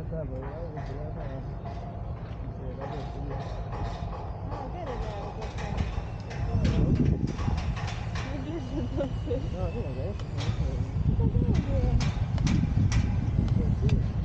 está aprobado.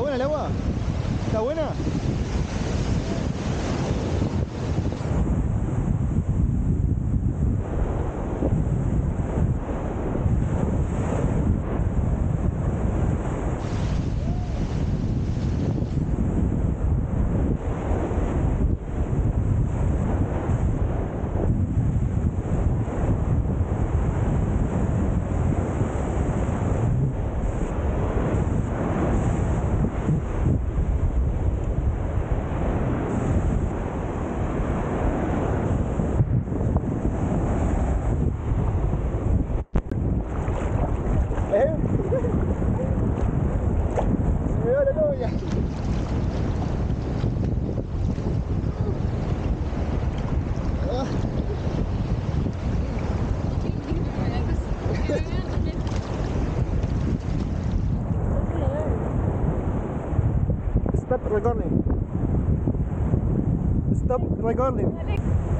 ¿Está buena el agua? ¿Está buena? Stop recording. Stop recording.